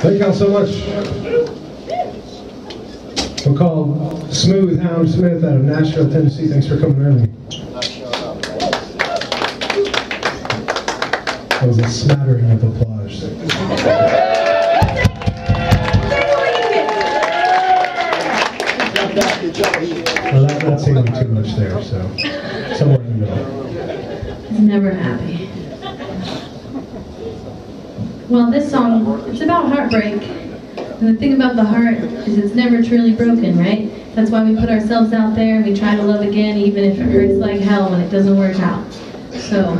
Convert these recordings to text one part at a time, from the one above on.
Thank y'all so much. We'll call Smooth Hound Smith out of Nashville, Tennessee. Thanks for coming early. That was a smattering of applause. Well, I'm not singing too much there, so somewhere in the middle. He's never happy. Well, this song, it's about heartbreak. And the thing about the heart is it's never truly broken, right? That's why we put ourselves out there and we try to love again, even if it hurts like hell when it doesn't work out. So,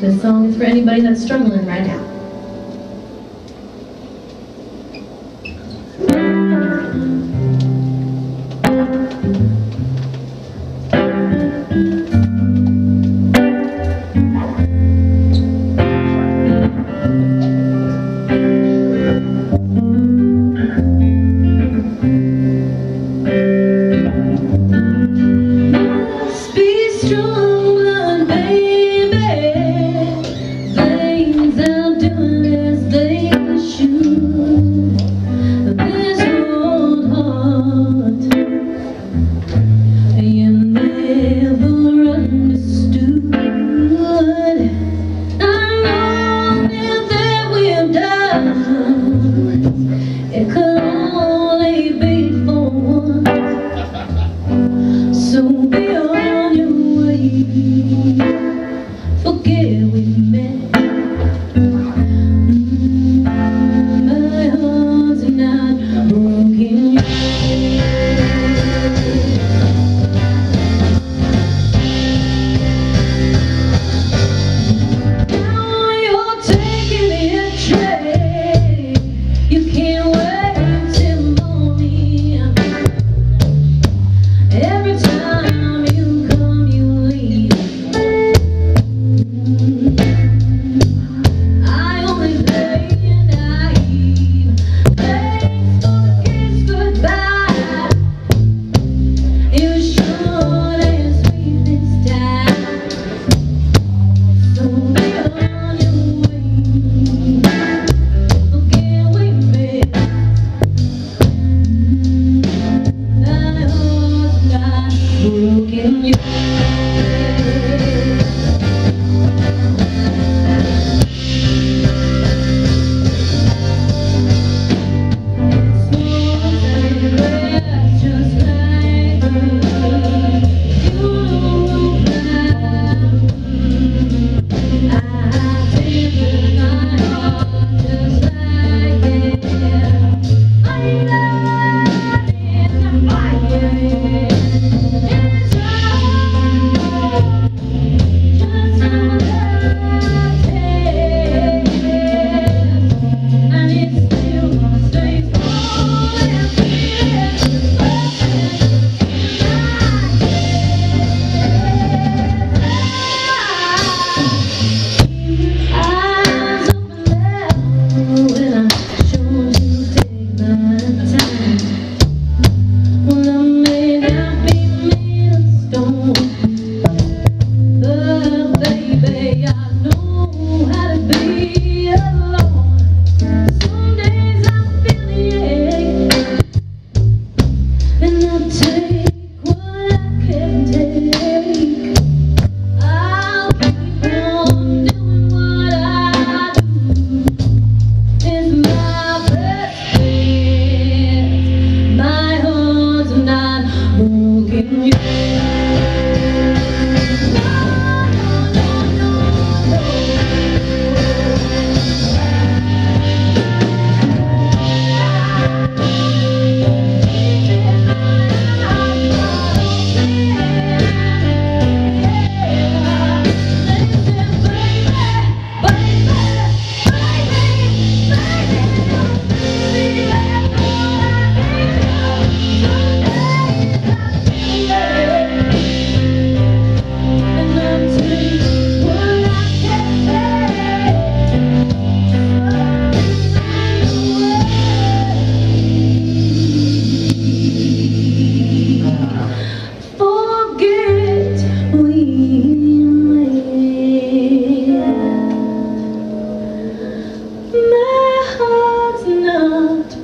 this song is for anybody that's struggling right now. you.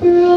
Broken